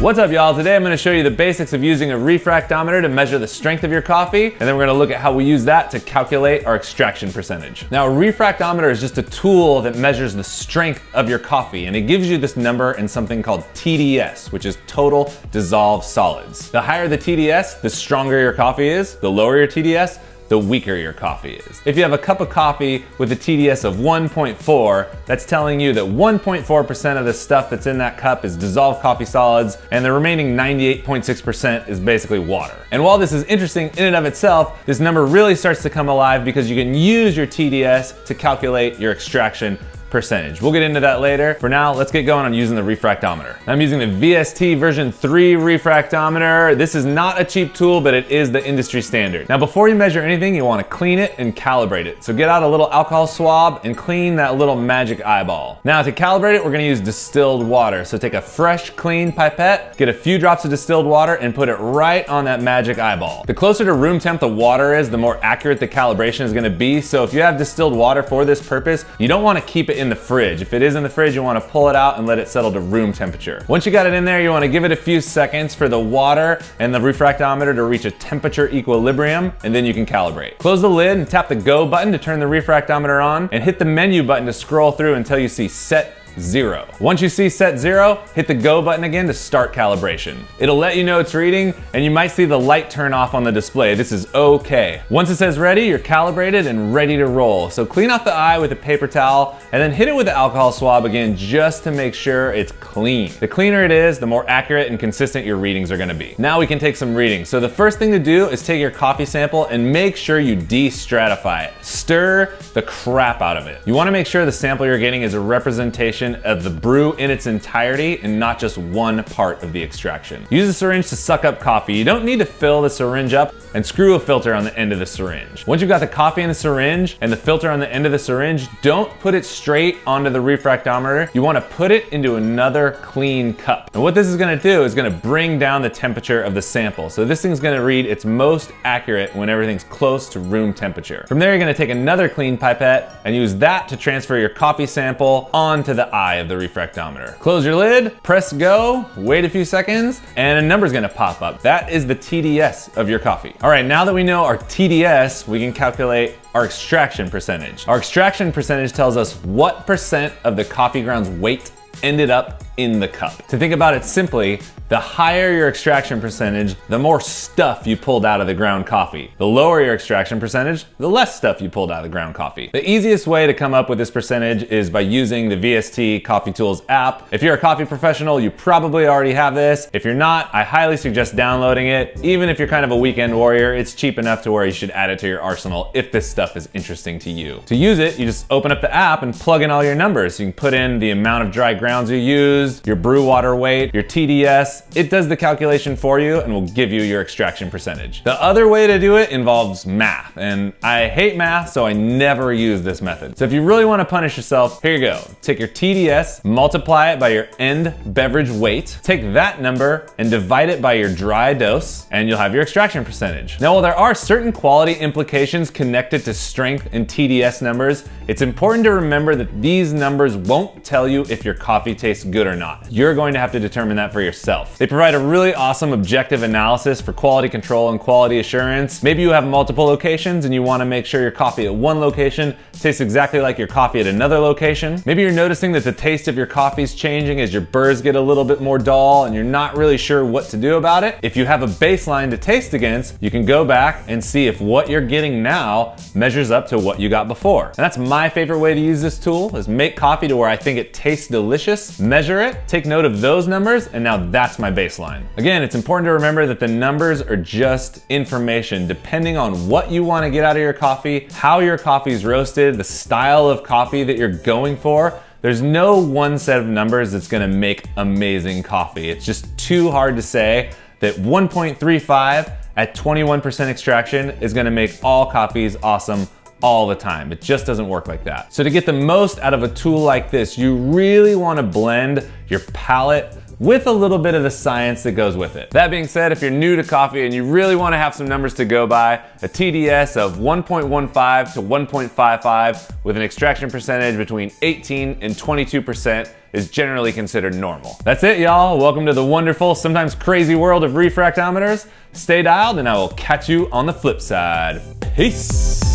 What's up y'all? Today I'm gonna show you the basics of using a refractometer to measure the strength of your coffee, and then we're gonna look at how we use that to calculate our extraction percentage. Now a refractometer is just a tool that measures the strength of your coffee, and it gives you this number in something called TDS, which is total dissolved solids. The higher the TDS, the stronger your coffee is. The lower your TDS, the weaker your coffee is. If you have a cup of coffee with a TDS of 1.4, that's telling you that 1.4% of the stuff that's in that cup is dissolved coffee solids, and the remaining 98.6% is basically water. And while this is interesting in and of itself, this number really starts to come alive because you can use your TDS to calculate your extraction percentage. We'll get into that later. For now, let's get going on using the refractometer. I'm using the VST version 3 refractometer. This is not a cheap tool, but it is the industry standard. Now, before you measure anything, you wanna clean it and calibrate it. So get out a little alcohol swab and clean that little magic eyeball. Now, to calibrate it, we're gonna use distilled water. So take a fresh, clean pipette, get a few drops of distilled water, and put it right on that magic eyeball. The closer to room temp the water is, the more accurate the calibration is gonna be. So if you have distilled water for this purpose, you don't wanna keep it in the fridge. If it is in the fridge, you wanna pull it out and let it settle to room temperature. Once you got it in there, you wanna give it a few seconds for the water and the refractometer to reach a temperature equilibrium, and then you can calibrate. Close the lid and tap the go button to turn the refractometer on, and hit the menu button to scroll through until you see set zero. Once you see set zero, hit the go button again to start calibration. It'll let you know it's reading and you might see the light turn off on the display. This is okay. Once it says ready, you're calibrated and ready to roll. So clean off the eye with a paper towel and then hit it with the alcohol swab again just to make sure it's clean. The cleaner it is, the more accurate and consistent your readings are gonna be. Now we can take some readings. So the first thing to do is take your coffee sample and make sure you de-stratify it. Stir the crap out of it. You wanna make sure the sample you're getting is a representation of the brew in its entirety and not just one part of the extraction. Use a syringe to suck up coffee. You don't need to fill the syringe up and screw a filter on the end of the syringe. Once you've got the coffee in the syringe and the filter on the end of the syringe, don't put it straight onto the refractometer. You wanna put it into another clean cup. And what this is gonna do is gonna bring down the temperature of the sample. So this thing's gonna read its most accurate when everything's close to room temperature. From there, you're gonna take another clean pipette and use that to transfer your coffee sample onto the eye of the refractometer. Close your lid, press go, wait a few seconds, and a number's gonna pop up. That is the TDS of your coffee. All right, now that we know our TDS, we can calculate our extraction percentage. Our extraction percentage tells us what percent of the coffee ground's weight ended up in the cup. To think about it simply, the higher your extraction percentage, the more stuff you pulled out of the ground coffee. The lower your extraction percentage, the less stuff you pulled out of the ground coffee. The easiest way to come up with this percentage is by using the VST Coffee Tools app. If you're a coffee professional, you probably already have this. If you're not, I highly suggest downloading it. Even if you're kind of a weekend warrior, it's cheap enough to where you should add it to your arsenal if this stuff is interesting to you. To use it, you just open up the app and plug in all your numbers. You can put in the amount of dry grounds you use, your brew water weight, your TDS, it does the calculation for you and will give you your extraction percentage. The other way to do it involves math, and I hate math, so I never use this method. So if you really wanna punish yourself, here you go. Take your TDS, multiply it by your end beverage weight, take that number and divide it by your dry dose, and you'll have your extraction percentage. Now, while there are certain quality implications connected to strength and TDS numbers, it's important to remember that these numbers won't tell you if your coffee tastes good or not. You're going to have to determine that for yourself. They provide a really awesome objective analysis for quality control and quality assurance. Maybe you have multiple locations and you wanna make sure your coffee at one location tastes exactly like your coffee at another location. Maybe you're noticing that the taste of your coffee is changing as your burrs get a little bit more dull and you're not really sure what to do about it. If you have a baseline to taste against, you can go back and see if what you're getting now measures up to what you got before. And that's my favorite way to use this tool is make coffee to where I think it tastes delicious, measure it, take note of those numbers, and now that's my baseline. Again, it's important to remember that the numbers are just information. Depending on what you want to get out of your coffee, how your coffee is roasted, the style of coffee that you're going for, there's no one set of numbers that's gonna make amazing coffee. It's just too hard to say that 1.35 at 21% extraction is gonna make all coffees awesome all the time. It just doesn't work like that. So to get the most out of a tool like this, you really wanna blend your palate with a little bit of the science that goes with it. That being said, if you're new to coffee and you really want to have some numbers to go by, a TDS of 1.15 to 1.55 with an extraction percentage between 18 and 22% is generally considered normal. That's it, y'all. Welcome to the wonderful, sometimes crazy world of refractometers. Stay dialed, and I will catch you on the flip side. Peace.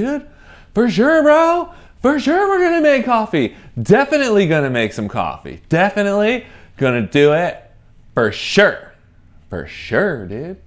Dude. For sure, bro. For sure, we're gonna make coffee. Definitely gonna make some coffee. Definitely gonna do it for sure. For sure, dude.